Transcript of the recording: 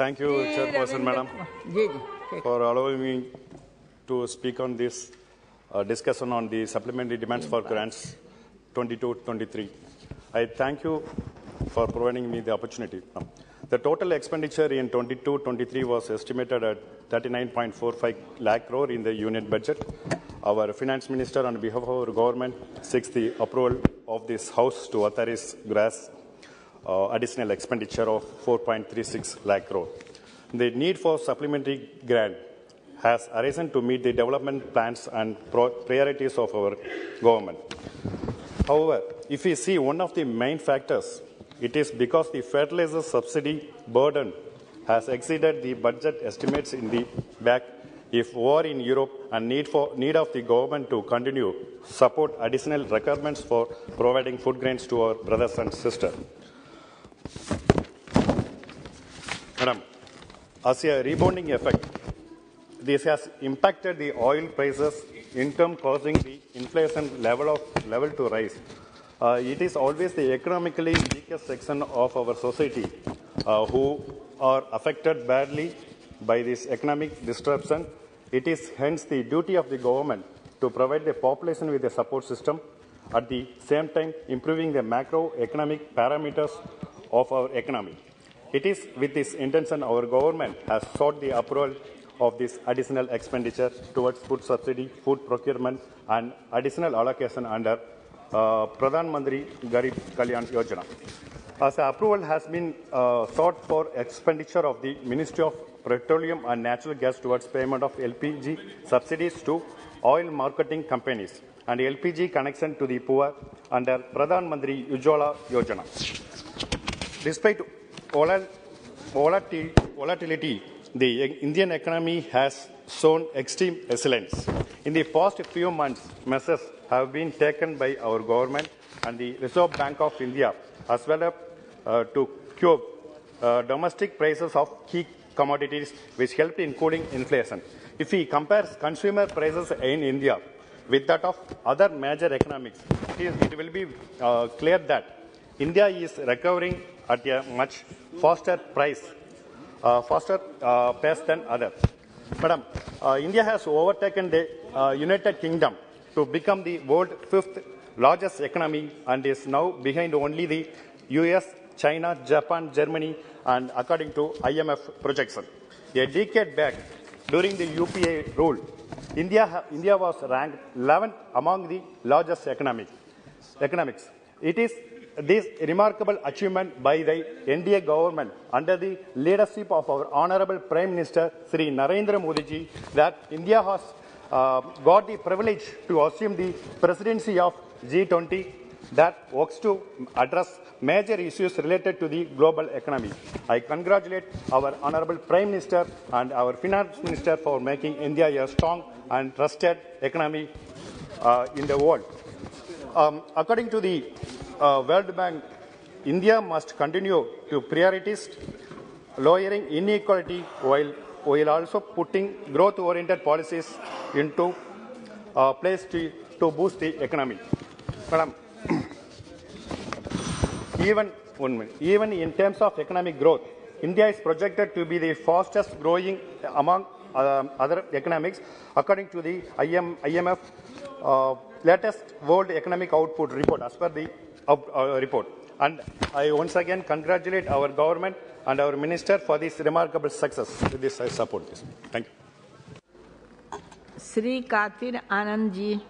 Thank you, Chairperson Madam, for allowing me to speak on this uh, discussion on the supplementary demands for grants 22-23. I thank you for providing me the opportunity. The total expenditure in 22-23 was estimated at 39.45 lakh crore in the Union budget. Our finance minister on behalf of our government seeks the approval of this house to authorize grants uh, additional expenditure of 4.36 lakh crore. The need for supplementary grant has arisen to meet the development plans and priorities of our government. However, if we see one of the main factors, it is because the fertilizer subsidy burden has exceeded the budget estimates in the back if war in Europe and need for need of the government to continue support additional requirements for providing food grains to our brothers and sisters. Madam, as a rebounding effect, this has impacted the oil prices in turn causing the inflation level of level to rise. Uh, it is always the economically weakest section of our society uh, who are affected badly by this economic disruption. It is hence the duty of the government to provide the population with a support system, at the same time improving the macroeconomic parameters of our economy. It is with this intention our government has sought the approval of this additional expenditure towards food subsidy, food procurement, and additional allocation under uh, Pradhan Mantri Garib Kalyan Yojana. As approval has been uh, sought for expenditure of the Ministry of Petroleum and Natural Gas towards payment of LPG subsidies to oil marketing companies and LPG connection to the poor under Pradhan Mantri Ujjwala Yojana. Despite volal- volatility, the Indian economy has shown extreme resilience. In the past few months, measures have been taken by our government and the Reserve Bank of India as well as uh, to curb uh, domestic prices of key commodities, which helped in cooling inflation. If we compare consumer prices in India with that of other major economies, it will be uh, clear that India is recovering at a much faster price, uh, faster uh, pace than others. Madam, uh, India has overtaken the uh, United Kingdom to become the world's fifth largest economy and is now behind only the US, China, Japan, Germany, and according to IMF projection. A decade back, during the UPA rule, India, India was ranked 11th among the largest economic, economics. It is this remarkable achievement by the NDA government under the leadership of our Honorable Prime Minister Sri Narendra Modi ji that India has uh, got the privilege to assume the presidency of G20 that works to address major issues related to the global economy. I congratulate our Honorable Prime Minister and our Finance Minister for making India a strong and trusted economy uh, in the world. Um, according to the uh, World Bank, India must continue to prioritize lowering inequality while, while also putting growth-oriented policies into uh, place to, to boost the economy. Madam, even even in terms of economic growth, India is projected to be the fastest growing among um, other economics, according to the IM, IMF uh, latest World Economic Outlook report, as per the uh, report. And I once again congratulate our government and our minister for this remarkable success. With this, I support this. Thank you. Sri Kathir Anandji.